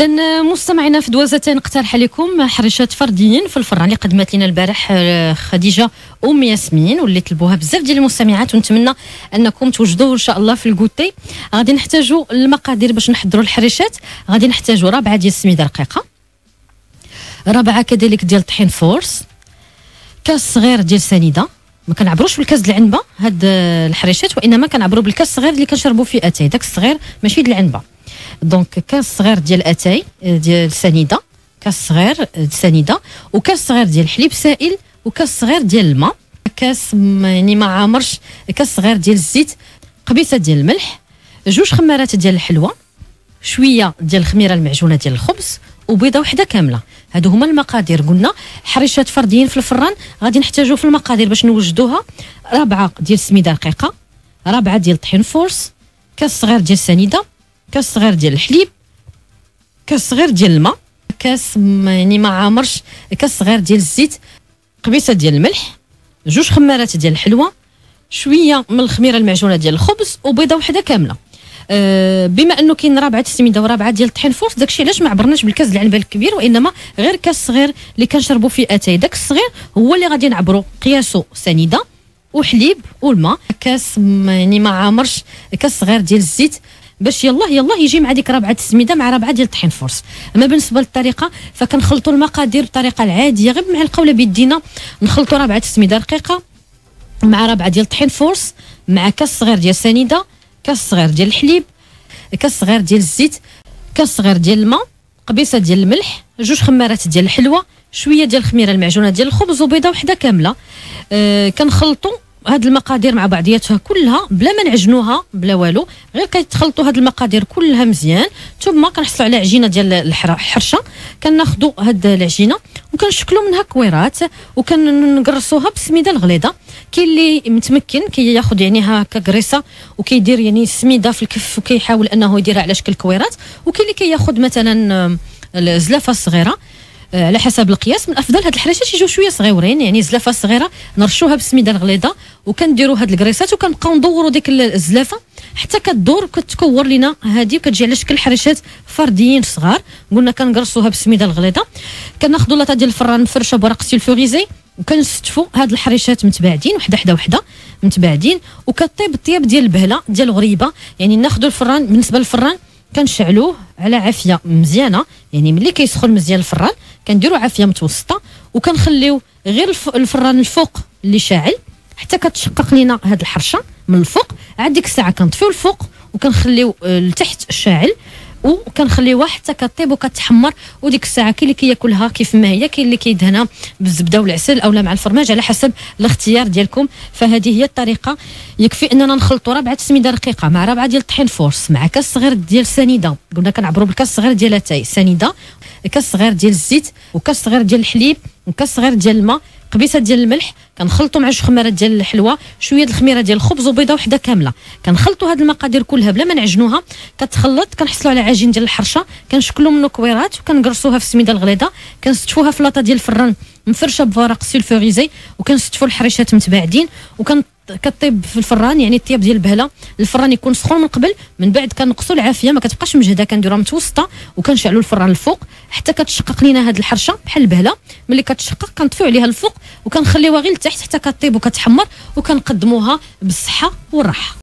إذن مستمعينا في دوازتين نقترح لكم حريشات فرديين في الفران اللي قدمت لنا البارح آه، خديجة أم ياسمين واللي طلبوها بزاف ديال المستمعات ونتمنى أنكم توجدوه إن شاء الله في ال goûter. غادي نحتاجوا المقادير باش نحضروا الحريشات. غادي نحتاجوا ربعة ديال السميدة رقيقه ربعة كذلك ديال طحين force كاس صغير ديال سنيدة. ما كنعبروش بالكاس د العنبة هاد آه، الحريشات وإنما كنعبروا بالكاس الصغير اللي كنشربوا فيه أتاي. داك الصغير ماشي د العنبة. donc كاس صغير ديال اتاي ديال سنيده كاس صغير سنيده وكاس صغير ديال حليب سائل وكاس صغير ديال الماء كاس يعني ما عامرش كاس صغير ديال الزيت قبيصه ديال الملح جوج خمارات ديال الحلوى شوية ديال الخميره المعجونه ديال الخبز وبيضه وحده كامله هادو هما المقادير قلنا حريشات فرديين في الفران غادي نحتاجو في المقادير باش نوجدوها ربعه ديال السميده رقيقه ربعه ديال طحين force كاس صغير ديال السنيده كاس صغير ديال الحليب كاس صغير ديال الماء كاس يعني ما عامرش كاس صغير ديال الزيت قبيصة ديال الملح جوج خمارات ديال الحلوى شوية من الخميرة المعجونة ديال الخبز وبيضة وحدة كاملة. أه بما أنه كاين ربعة السميده وربعة ديال الطحين force داكشي علاش ما عبرناش بالكاس العنبه الكبير وإنما غير كاس صغير اللي كنشربوا فيه أتاي. داك الصغير هو اللي غادي نعبروا قياسه سنيدة وحليب والماء. كاس يعني ما عامرش كاس صغير ديال الزيت باش يلاه يلاه يجي مع ديك رابعه السميده مع رابعه ديال الطحين force. أما بالنسبة للطريقة فكنخلطوا المقادير بطريقة العادية غير بمعلقه ولا بيدينا. نخلطوا رابعه السميده رقيقه مع ربعة ديال الطحين force مع كاس صغير ديال سنيدة كاس صغير ديال الحليب كاس صغير ديال الزيت كاس صغير ديال الماء قبيصة ديال الملح جوج خمارات ديال الحلوى شوية ديال الخميرة المعجونة ديال الخبز وبيضة وحدة كاملة. آه كنخلطوا هاد المقادير مع بعضياتها كلها بلا ما نعجنوها بلا والو. غير كيتخلطوا هاد المقادير كلها مزيان. ثم كنحصلوا على عجينة ديال الحرشة كناخذوا هاد العجينة وكنشكلوا منها كويرات وكنقرصوها بالسميده الغليظة. كاين اللي متمكن كياخذ يعني هكا كريسه وكيدير يعني السميده في الكف وكيحاول أنه يديرها على شكل كويرات. وكاين اللي كياخذ مثلا آم، الزلافة الصغيرة. على حسب القياس. من الافضل هاد الحريشات يجيو شوية صغيورين يعني زلافة صغيرة نرشوها بالسميده الغليظة وكنديروا هاد الكريسات وكنبقاو ندوروا ديك الزلافة. حتى كدور كتكور لنا هذه وكتجي على شكل حريشات فرديين صغار. قلنا كنقرصوها بالسميده الغليظة. كناخذوا لاطه ديال الفران مفرشه بورق سيلفوريزي وكنستفوا هاد الحريشات متباعدين وحدة حدا وحدة متباعدين. وكطيب الطياب ديال البهلة ديال الغريبة. يعني ناخذوا الفران بالنسبة للفران كنشعلوه على عافية مزيانة. يعني ملي كيسخن مزيان الفران كنديروا عافية متوسطة وكنخليو غير الف- الفران الفوق اللي شاعل حتى كتشقق لينا هاد الحرشة من الفوق. عاد ديك الساعة كنطفيو الفوق وكنخليو آه، لتحت الشاعل وكنخليوها حتى كطيب وكتحمر وديك الساعة كاين اللي كياكلها كيف ما هي كاين اللي كيدهنها بالزبده والعسل اولا مع الفرماج على حسب الاختيار ديالكم. فهذه هي الطريقة. يكفي أننا نخلطوا ربعة سميده رقيقة مع ربعة ديال الطحين force مع كاس صغير ديال سنيدة. قلنا كنعبروا بالكاس الصغير ديال أتاي سنيدة كاس صغير ديال الزيت وكاس صغير ديال الحليب وكاس صغير ديال الماء قبيصة ديال الملح كنخلطوا مع جوج خمارات ديال الحلوى شوية د الخميرة ديال الخبز وبيضه وحدة كاملة. كنخلطوا هاد المقادير كلها بلا ما نعجنوها كتخلط كنحصلوا على عجين ديال الحرشة كنشكلوا منه كويرات وكنقرصوها في السميده الغليظة كنستفوها في لاطه ديال الفران مفرشة بورق sulfurisé وكنستفوا الحريشات متباعدين وكن كطيب في الفران يعني الطياب ديال البهلة. الفران يكون سخون من قبل من بعد كنقصوا العافية ما كتبقاش مجهدة كنديروها متوسطة وكنشعلوا الفران الفوق حتى كتشقق لينا هاد الحرشة بحال البهلة ملي كتشقق كنطفيو عليها الفوق وكنخليوها غير لتحت حتى كطيب وكتحمر وكنقدموها بالصحة والراحة.